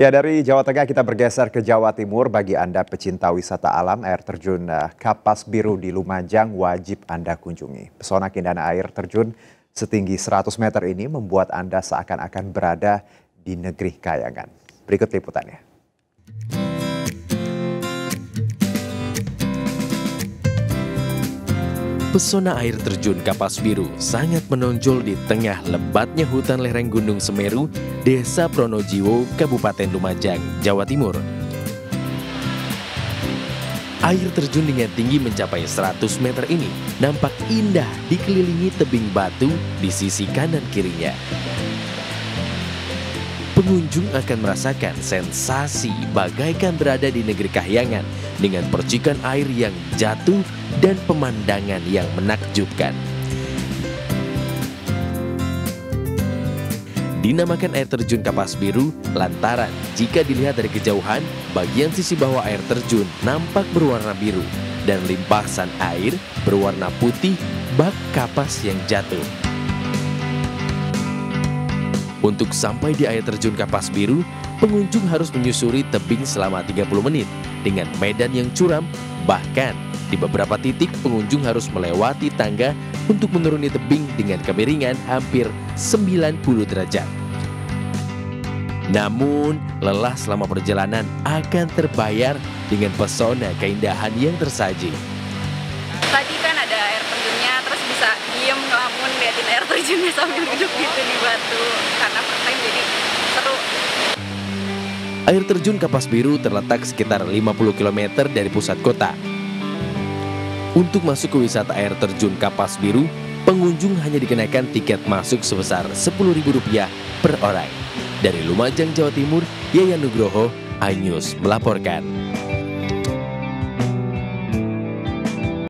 Ya dari Jawa Tengah kita bergeser ke Jawa Timur. Bagi Anda pecinta wisata alam, air terjun eh, Kapas Biru di Lumajang wajib Anda kunjungi. Pesona keindahan air terjun setinggi 100 meter ini membuat Anda seakan-akan berada di negeri kayangan. Berikut liputannya. Pesona air terjun Kapas Biru sangat menonjol di tengah lebatnya hutan lereng Gunung Semeru, Desa Pronojiwo, Kabupaten Lumajang, Jawa Timur. Air terjun dengan tinggi mencapai 100 meter ini nampak indah dikelilingi tebing batu di sisi kanan kirinya. Pengunjung akan merasakan sensasi bagaikan berada di negeri kahyangan dengan percikan air yang jatuh dan pemandangan yang menakjubkan. Dinamakan air terjun kapas biru lantaran jika dilihat dari kejauhan, bagian sisi bawah air terjun nampak berwarna biru dan limpasan air berwarna putih bak kapas yang jatuh. Untuk sampai di air terjun kapas biru, pengunjung harus menyusuri tebing selama 30 menit dengan medan yang curam, bahkan di beberapa titik pengunjung harus melewati tangga untuk menuruni tebing dengan kemiringan hampir 90 derajat. Namun, lelah selama perjalanan akan terbayar dengan pesona keindahan yang tersaji. Tadi kan ada air terjunnya, terus bisa diem air terjunnya sambil duduk gitu di batu. Karena first time jadi seru. Air terjun Kapas Biru terletak sekitar 50 km dari pusat kota. Untuk masuk ke wisata air terjun Kapas Biru, pengunjung hanya dikenakan tiket masuk sebesar Rp10.000 per orang. Dari Lumajang, Jawa Timur, Yayan Nugroho, iNews melaporkan.